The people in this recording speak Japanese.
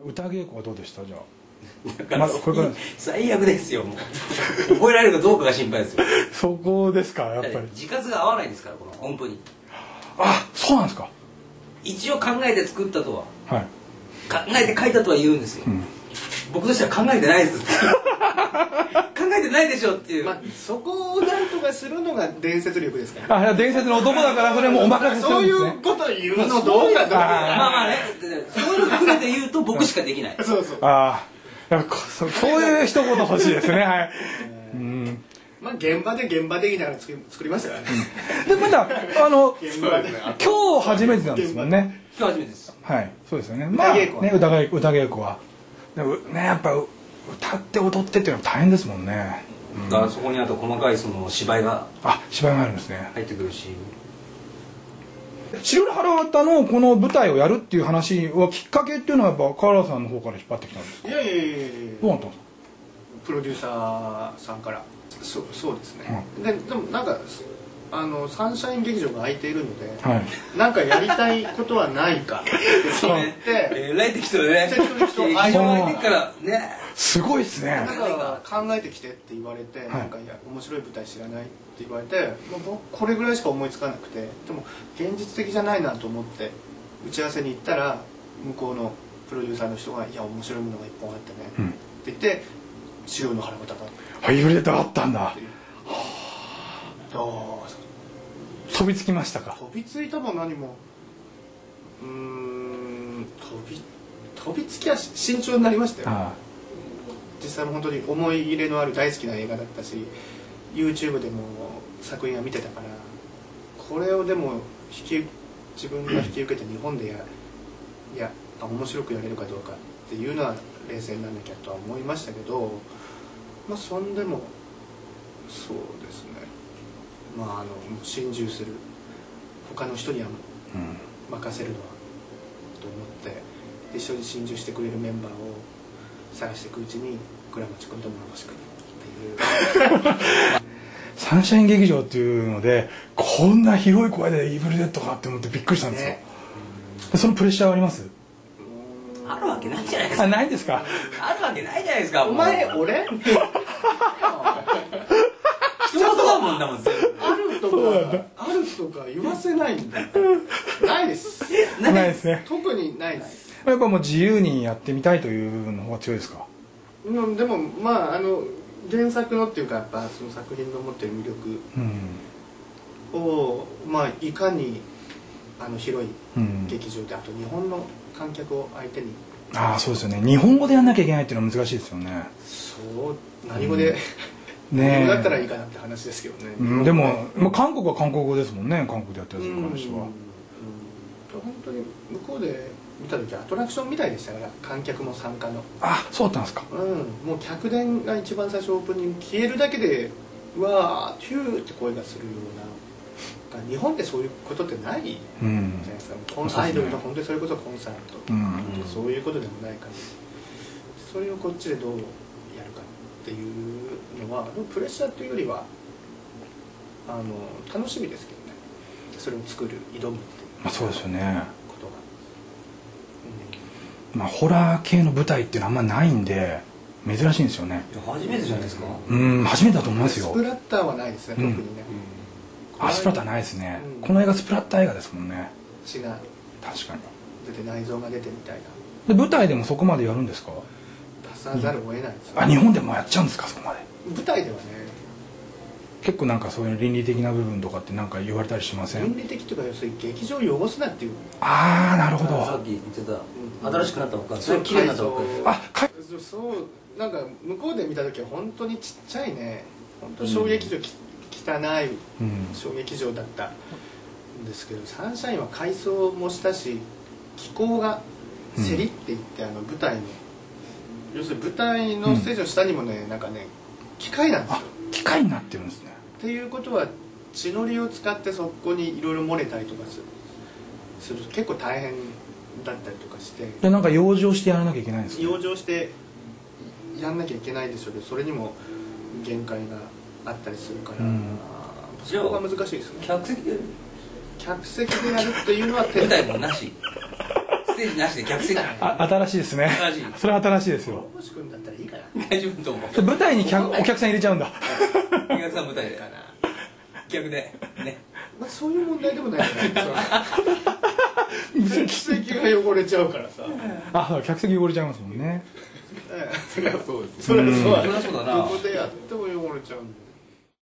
歌稽古はどうでした？じゃだからまこれから。最悪ですよ。もう。覚えられるかどうかが心配ですよ。あ そこですか？やっぱり。字数が合わないですからこの音符に。あそうなんですか。一応考えて作ったとは。はい。考えて書いたとは言うんですよ、ん。僕としては考えてないです。考えてないでしょっていう、まあそこをなんとかするのが伝説力ですから。あ伝説の男だからそれもうお任せすそういるんですね。うこと言うのどうかどうかあまあまあね。そういうの含めて言うと僕しかできない。そうそう。ああやっぱこそそういう一言欲しいですね。はい。うんまあ現場で現場で言いながら作り作りましたからねでまだあの今日初めてなんですもんね。今日初めてです。はい。そうですよね。まあ歌稽古はね。歌稽古歌稽古は。でもねやっぱ歌って踊ってっていうのは大変ですもんね。だからそこにあと細かいその芝居があ芝居があるんですね。入ってくるし白浦原方のこの舞台をやるっていう話はきっかけっていうのはやっぱ川原さんの方から引っ張ってきたんですか？いやいやいやいやどうなったんですか？プロデューサーさんから。そうそうですね、ででもなんかあのサンシャイン劇場が空いているので、はい。なんかやりたいことはないか。って言ってえらい適当でね。適当に人愛情がいてからね。すごいですね。なんか考えてきてって言われて、い。なんかいや面白い舞台知らないって言われて、もう僕これぐらいしか思いつかなくてでも現実的じゃないなと思って打ち合わせに行ったら向こうのプロデューサーの人が「いや面白いものが一本あってね」うん。って言って「潮の腹歌だ」ってハイブリッドがあったんだいうああ飛びつきましたか？飛びついたも何も。うーん飛び飛びつきは慎重になりましたよ。あ実際も本当に思い入れのある大好きな映画だったし YouTube でも作品は見てたからこれをでも引き自分が引き受けて日本でやいやあ面白くやれるかどうかっていうのは冷静にならなきゃとは思いましたけどまあそんでもそうですねまああの心中する。他の人にはあうん。任せるのはと思って一緒に心中してくれるメンバーを探していくうちに倉持君と諸星君っていう。サンシャイン劇場っていうのでこんな広い声でイーブルデッドかって思ってびっくりしたんですよ、ね。でそのプレッシャーはあります？あるわけないじゃないですか。あないんですか？あるわけないじゃないですかお前も うんだもん全部あるとかあるとか言わせないんだないです。ないですね。特にないです。やっぱもう自由にやってみたいというの方が強いですか？うんでもまああの原作のっていうかやっぱその作品の持ってる魅力うんをまあいかにあの広いうん。劇場であと日本の観客を相手に。ああそうですよね。日本語でやんなきゃいけないっていうのは難しいですよね。そう何語で、ねえ何語だったらいいかなって話ですけどね、うん、でも、まあ、韓国は韓国語ですもんね。韓国でやったやつに関してはうん。本当に向こうで見た時アトラクションみたいでしたから観客も参加の。あそうだったんですか。うん。もう客電が一番最初オープニング消えるだけでうわーヒューって声がするような。日本ってそういうことってないじゃうんないですか、コンそうですねアイドルの本当にそれこそコンサート、うん。そういうことでもないから。それをこっちでどうやるか。っていうのはでもプレッシャーというよりはあの楽しみですけどね。それを作る挑むっていう。まあそうですよね。ことが、まあホラー系の舞台っていうのはあんまないんで珍しいんですよね。初めてじゃないですか。うん初めてだと思いますよ。スプラッターはないですねうん。特にね、あスプラッターないですね、うん。この映画スプラッター映画ですもんね。血が確かに。出て内臓が出てみたいな。で舞台でもそこまでやるんですか？出さざるを得ないですよあ日本でもやっちゃうんですかそこまで？舞台ではね。結構なんかそういう倫理的な部分とかってなんか言われたりしません？倫理的というか要するに劇場を汚すなっていう。ああなるほど。さっき言ってたうん新しくなったばっかりそれ綺麗になったばっかりあかそうそうなんか向こうで見た時は本当にちっちゃいね。本当小劇場き、汚いうん。小劇場だったんですけどサンシャインは改装もしたし気候がせりって言って、あの舞台の要するに舞台のステージの下にもね、なんかね機械なんですあよ機械になってるんですね。っていうことは血のりを使ってそこにいろいろ漏れたりとかする。すると結構大変だったりとかして。でなんか養生してやらなきゃいけないんですか？養生してやんなきゃいけないでしょうけどそれにも限界があったりするから、うん。そこが難しいですね。客席で。客席でやるっていうのは舞台もなしステージなしで客席あ新しいですね。新しい。それは新しいですよ。星君だったらいいかな大丈夫と思う。舞台に客お客さん入れちゃうんだ。お客さん舞台でかな。逆でね。まあそういう問題でもないじゃない客席が汚れちゃうからさ。あ客席汚れちゃいますもんね。そりゃそうです。そりゃそうだな。どこでやっても汚れちゃうんだよ